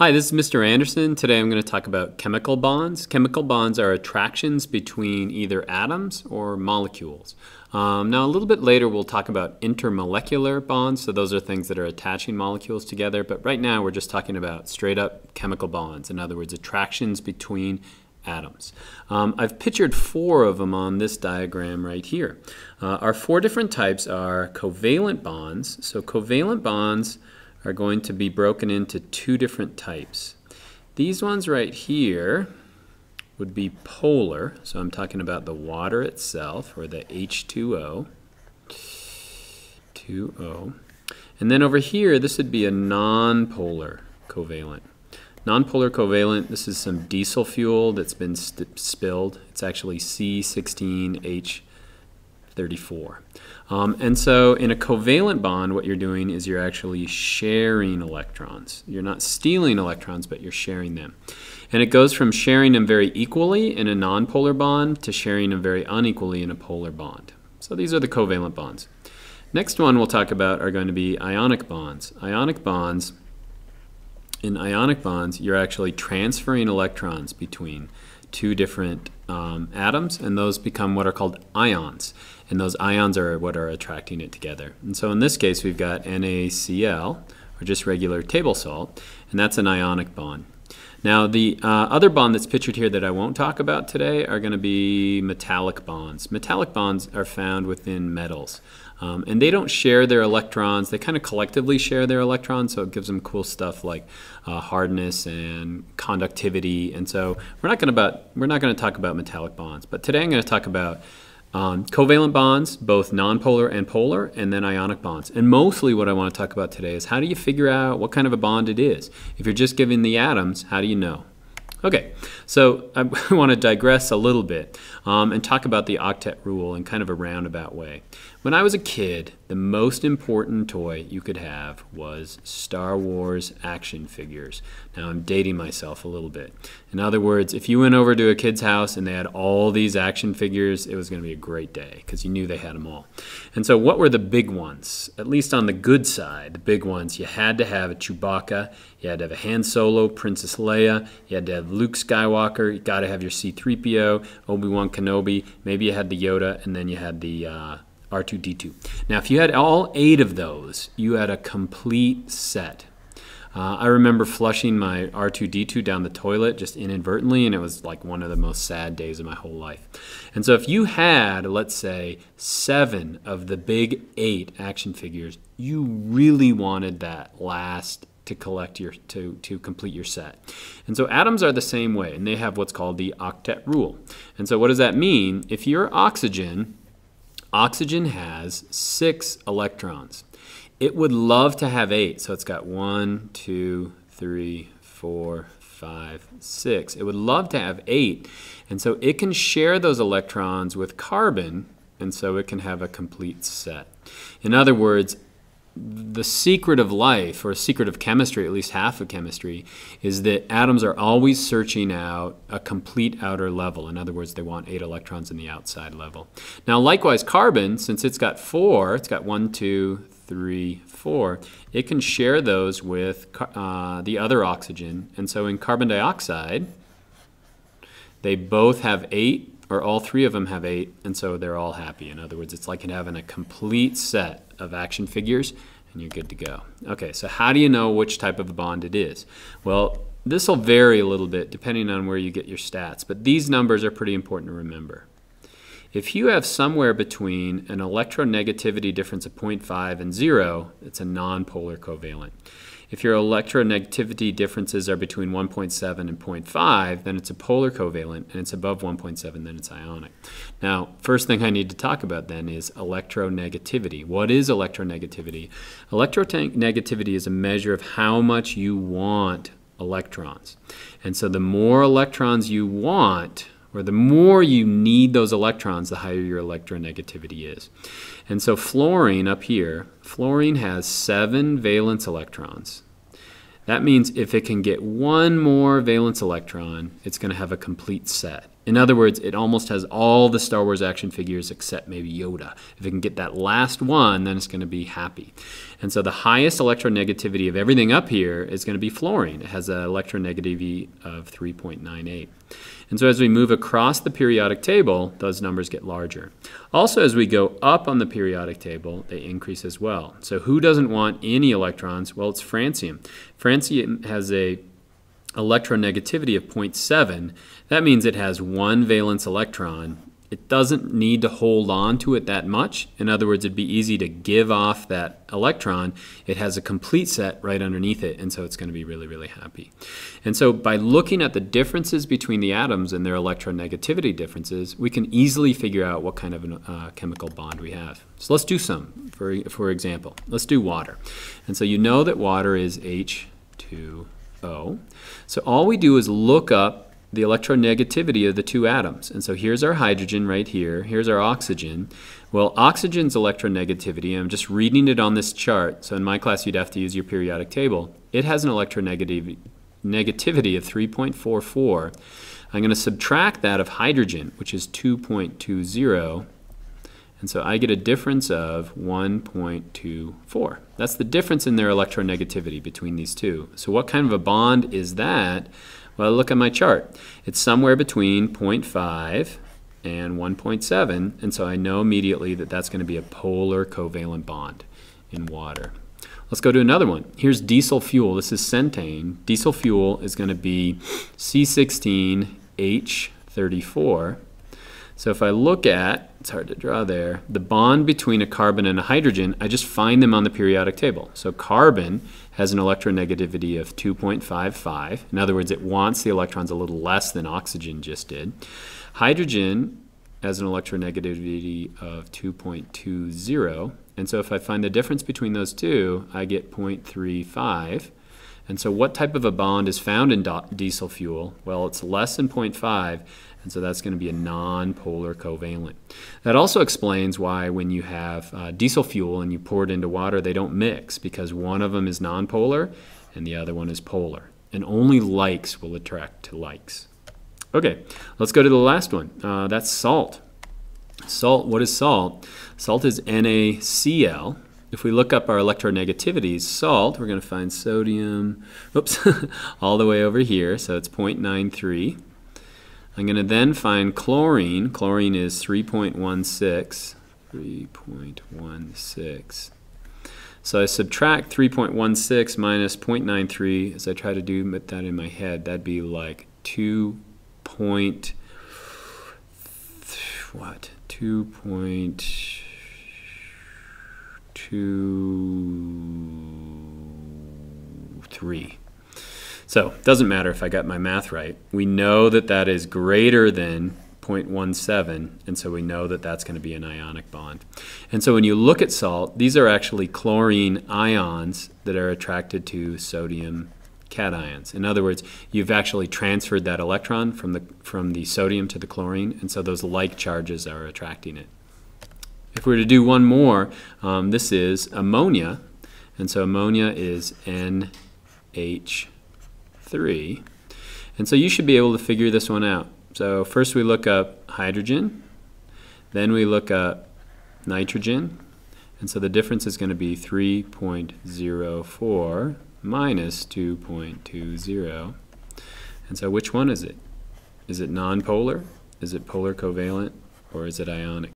Hi, this is Mr. Andersen. Today I'm going to talk about chemical bonds. Chemical bonds are attractions between either atoms or molecules. Um, now, a little bit later, we'll talk about intermolecular bonds. So, those are things that are attaching molecules together. But right now, we're just talking about straight up chemical bonds. In other words, attractions between atoms. Um, I've pictured four of them on this diagram right here. Uh, our four different types are covalent bonds. So, covalent bonds are going to be broken into two different types. These ones right here would be polar, so I'm talking about the water itself, or the H2O. 2O. And then over here, this would be a nonpolar covalent. Nonpolar covalent, this is some diesel fuel that's been spilled. It's actually C16H 34. Um, and so in a covalent bond, what you're doing is you're actually sharing electrons. You're not stealing electrons, but you're sharing them. And it goes from sharing them very equally in a nonpolar bond to sharing them very unequally in a polar bond. So these are the covalent bonds. Next one we'll talk about are going to be ionic bonds. Ionic bonds, in ionic bonds, you're actually transferring electrons between two different um, atoms, and those become what are called ions. And those ions are what are attracting it together. And so in this case, we've got NaCl, or just regular table salt, and that's an ionic bond. Now, the uh, other bond that's pictured here that I won't talk about today are going to be metallic bonds. Metallic bonds are found within metals. Um, and they don't share their electrons. They kind of collectively share their electrons, so it gives them cool stuff like uh, hardness and conductivity. And so we're not going to we're not going to talk about metallic bonds, but today I'm going to talk about um, covalent bonds, both nonpolar and polar, and then ionic bonds. And mostly what I want to talk about today is how do you figure out what kind of a bond it is? If you're just giving the atoms, how do you know? Okay, so I want to digress a little bit um, and talk about the octet rule in kind of a roundabout way. When I was a kid, the most important toy you could have was Star Wars action figures. Now I'm dating myself a little bit. In other words, if you went over to a kid's house and they had all these action figures, it was going to be a great day because you knew they had them all. And so, what were the big ones? At least on the good side, the big ones, you had to have a Chewbacca, you had to have a Han Solo, Princess Leia, you had to have Luke Skywalker, you got to have your C3PO, Obi Wan Kenobi, maybe you had the Yoda, and then you had the uh, R2D2. Now, if you had all eight of those, you had a complete set. Uh, I remember flushing my R2D2 down the toilet just inadvertently, and it was like one of the most sad days of my whole life. And so, if you had, let's say, seven of the big eight action figures, you really wanted that last to collect your to to complete your set. And so atoms are the same way, and they have what's called the octet rule. And so, what does that mean? If you're oxygen Oxygen has six electrons. It would love to have eight, so it's got one, two, three, four, five, six. It would love to have eight, and so it can share those electrons with carbon, and so it can have a complete set. In other words, the secret of life, or secret of chemistry, at least half of chemistry, is that atoms are always searching out a complete outer level. In other words, they want eight electrons in the outside level. Now, likewise, carbon, since it's got four, it's got one, two, three, four, it can share those with uh, the other oxygen. And so in carbon dioxide, they both have eight, or all three of them have eight, and so they're all happy. In other words, it's like having a complete set of action figures and you're good to go. Okay, so how do you know which type of bond it is? Well, this will vary a little bit depending on where you get your stats, but these numbers are pretty important to remember. If you have somewhere between an electronegativity difference of 0.5 and 0, it's a nonpolar covalent. If your electronegativity differences are between 1.7 and 0.5, then it's a polar covalent, and it's above 1.7, then it's ionic. Now, first thing I need to talk about then is electronegativity. What is electronegativity? Electronegativity is a measure of how much you want electrons. And so the more electrons you want, or the more you need those electrons, the higher your electronegativity is. And so fluorine up here, fluorine has seven valence electrons. That means if it can get one more valence electron, it's going to have a complete set. In other words, it almost has all the Star Wars action figures except maybe Yoda. If it can get that last one, then it's going to be happy. And so the highest electronegativity of everything up here is going to be fluorine. It has an electronegativity of 3.98. And so as we move across the periodic table, those numbers get larger. Also, as we go up on the periodic table, they increase as well. So who doesn't want any electrons? Well, it's francium. Francium has a electronegativity of 0.7. That means it has one valence electron it doesn't need to hold on to it that much. In other words, it'd be easy to give off that electron. It has a complete set right underneath it, and so it's going to be really, really happy. And so by looking at the differences between the atoms and their electronegativity differences, we can easily figure out what kind of a uh, chemical bond we have. So let's do some, for, for example. Let's do water. And so you know that water is H2O. So all we do is look up the electronegativity of the two atoms. And so here's our hydrogen right here. Here's our oxygen. Well, oxygen's electronegativity, I'm just reading it on this chart. So in my class, you'd have to use your periodic table. It has an electronegativity negativity of 3.44. I'm going to subtract that of hydrogen, which is 2.20. And so I get a difference of 1.24. That's the difference in their electronegativity between these two. So what kind of a bond is that? Well, look at my chart. It's somewhere between 0.5 and 1.7, and so I know immediately that that's going to be a polar covalent bond in water. Let's go to another one. Here's diesel fuel. This is cetane. Diesel fuel is going to be C16H34. So if I look at, it's hard to draw there, the bond between a carbon and a hydrogen, I just find them on the periodic table. So carbon has an electronegativity of 2.55. In other words, it wants the electrons a little less than oxygen just did. Hydrogen has an electronegativity of 2.20. And so if I find the difference between those two, I get 0.35. And so what type of a bond is found in diesel fuel? Well, it's less than 0.5 and so that's going to be a non-polar covalent. That also explains why when you have uh, diesel fuel and you pour it into water, they don't mix because one of them is non-polar and the other one is polar. And only likes will attract to likes. Okay, let's go to the last one. Uh, that's salt. Salt, what is salt? Salt is NaCl. If we look up our electronegativities, salt, we're going to find sodium, oops, all the way over here, so it's 0.93. I'm going to then find chlorine. Chlorine is 3.16. 3.16. So I subtract 3.16 minus 0.93 as I try to do that in my head. That'd be like 2 point, what? 2.23. So it doesn't matter if I got my math right. We know that that is greater than 0.17, and so we know that that's going to be an ionic bond. And so when you look at salt, these are actually chlorine ions that are attracted to sodium cations. In other words, you've actually transferred that electron from the, from the sodium to the chlorine, and so those like charges are attracting it. If we were to do one more, um, this is ammonia, and so ammonia is NH 3. And so you should be able to figure this one out. So first we look up hydrogen, then we look up nitrogen, and so the difference is going to be 3.04 minus 2.20. And so which one is it? Is it nonpolar? Is it polar covalent? Or is it ionic?